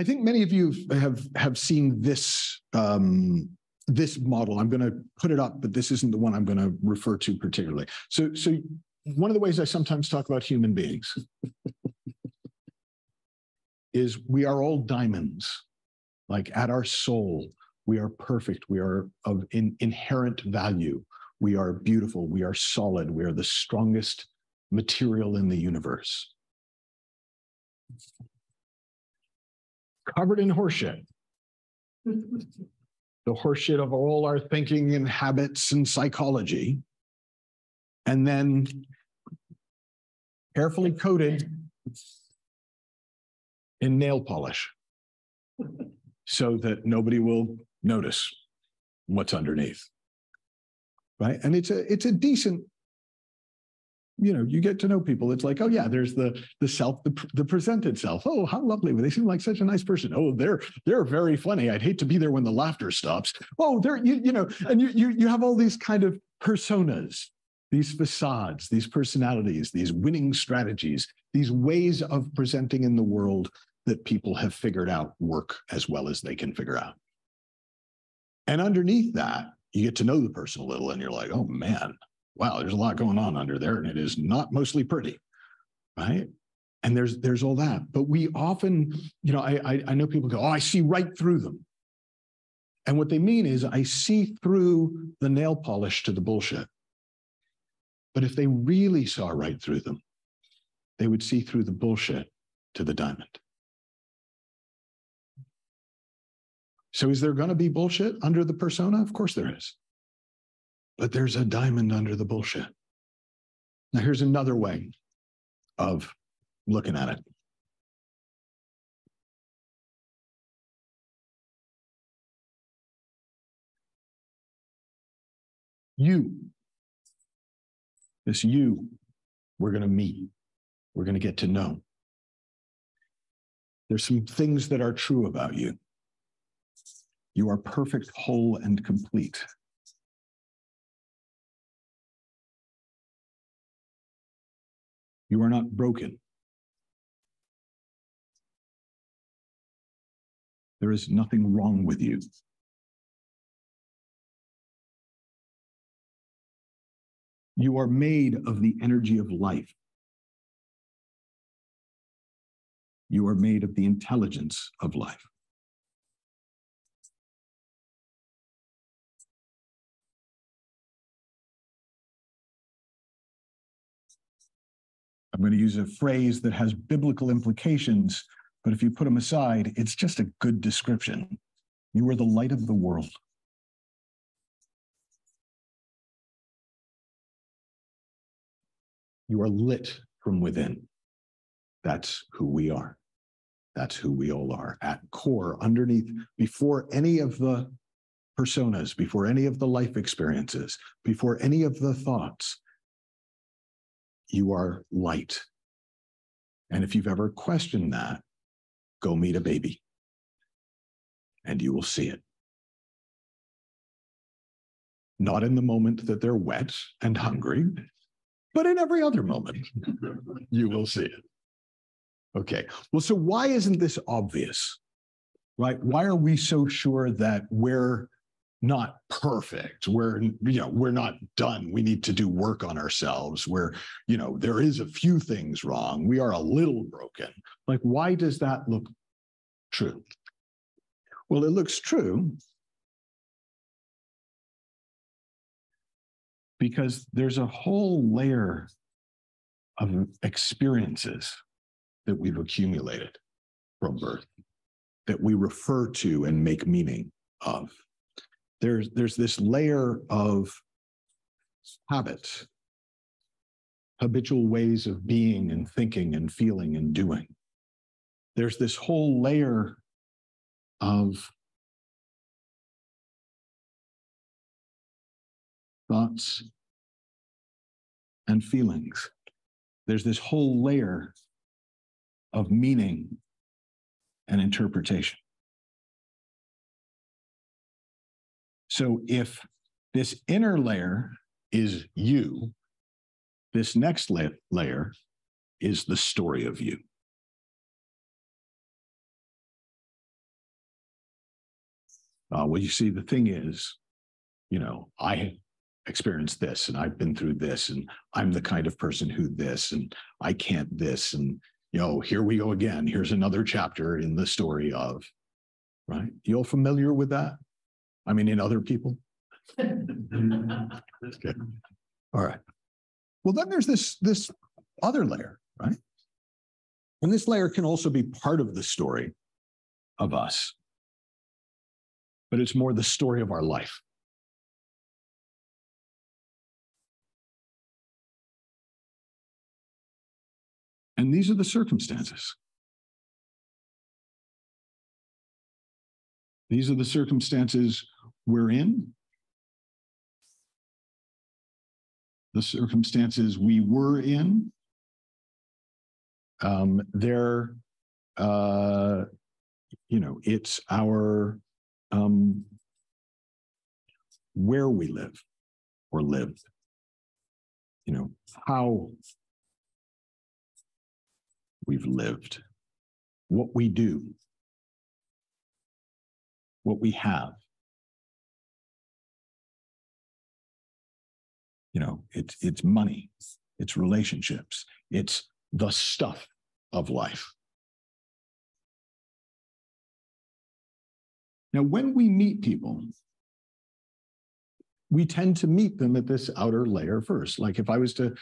I think many of you have have seen this um, this model. I'm going to put it up, but this isn't the one I'm going to refer to particularly. So, so one of the ways I sometimes talk about human beings is we are all diamonds. Like at our soul, we are perfect. We are of in, inherent value. We are beautiful. We are solid. We are the strongest material in the universe. Covered in horseshit. the horseshit of all our thinking and habits and psychology. And then carefully coated in nail polish so that nobody will notice what's underneath right and it's a it's a decent you know you get to know people. It's like oh yeah there's the the self the, the presented self. Oh how lovely. They seem like such a nice person. Oh they're they're very funny. I'd hate to be there when the laughter stops. Oh they're you, you know and you, you you have all these kind of personas these facades these personalities these winning strategies these ways of presenting in the world that people have figured out work as well as they can figure out. And underneath that you get to know the person a little and you're like oh man wow, there's a lot going on under there, and it is not mostly pretty, right? And there's there's all that. But we often, you know, I, I, I know people go, oh, I see right through them. And what they mean is I see through the nail polish to the bullshit. But if they really saw right through them, they would see through the bullshit to the diamond. So is there going to be bullshit under the persona? Of course there is but there's a diamond under the bullshit. Now, here's another way of looking at it. You, this you, we're going to meet. We're going to get to know. There's some things that are true about you. You are perfect, whole, and complete. You are not broken. There is nothing wrong with you. You are made of the energy of life. You are made of the intelligence of life. I'm going to use a phrase that has biblical implications, but if you put them aside, it's just a good description. You are the light of the world. You are lit from within. That's who we are. That's who we all are at core, underneath, before any of the personas, before any of the life experiences, before any of the thoughts, you are light. And if you've ever questioned that, go meet a baby and you will see it. Not in the moment that they're wet and hungry, but in every other moment, you will see it. Okay. Well, so why isn't this obvious? Right? Why are we so sure that we're not perfect. We're you know we're not done. We need to do work on ourselves where you know there is a few things wrong. We are a little broken. Like why does that look true? Well it looks true because there's a whole layer of experiences that we've accumulated from birth that we refer to and make meaning of there's there's this layer of habits habitual ways of being and thinking and feeling and doing. There's this whole layer of thoughts and feelings. There's this whole layer of meaning and interpretation So if this inner layer is you, this next la- layer is the story of you. Uh, well, you see, the thing is, you know, I experienced this and I've been through this and I'm the kind of person who this and I can't this and you know, here we go again. Here's another chapter in the story of, right? You all familiar with that? I mean, in other people? okay. All right. Well, then there's this this other layer, right? And this layer can also be part of the story of us, but it's more the story of our life. And these are the circumstances. These are the circumstances we're in, the circumstances we were in. Um, they're, uh, you know, it's our um, where we live or lived, you know, how we've lived, what we do, what we have. You know, it's it's money, it's relationships, it's the stuff of life. Now, when we meet people, we tend to meet them at this outer layer first. Like if I was to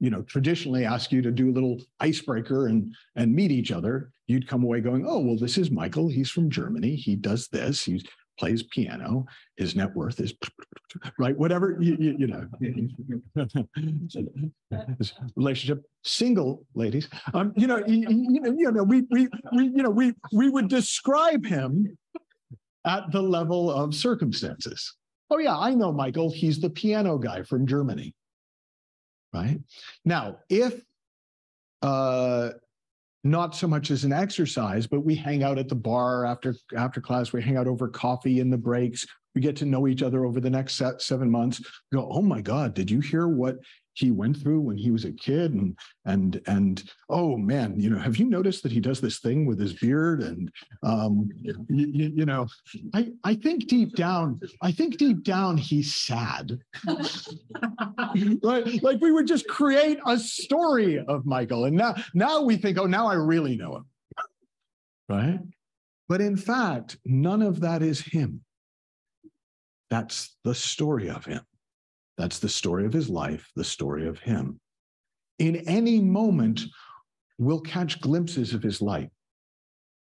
you know, traditionally ask you to do a little icebreaker and and meet each other, you'd come away going, "Oh, well, this is Michael. He's from Germany. He does this. He plays piano. His net worth is right. Whatever you, you, you know, relationship. Single ladies. Um, you know, you, you know, you know, we we we you know we we would describe him at the level of circumstances. Oh yeah, I know Michael. He's the piano guy from Germany right? Now, if uh, not so much as an exercise, but we hang out at the bar after after class, we hang out over coffee in the breaks, we get to know each other over the next seven months. Go, oh my God, did you hear what he went through when he was a kid? And and and oh man you know have you noticed that he does this thing with his beard? And um you, you know i i think deep down i think deep down he's sad. Right like we would just create a story of michael. And now now we think oh now i really know him. Right? But in fact none of that is him that's the story of him that's the story of his life, the story of him. In any moment, we'll catch glimpses of his light.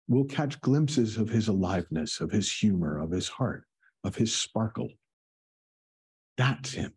We'll catch glimpses of his aliveness, of his humor, of his heart, of his sparkle. That's him.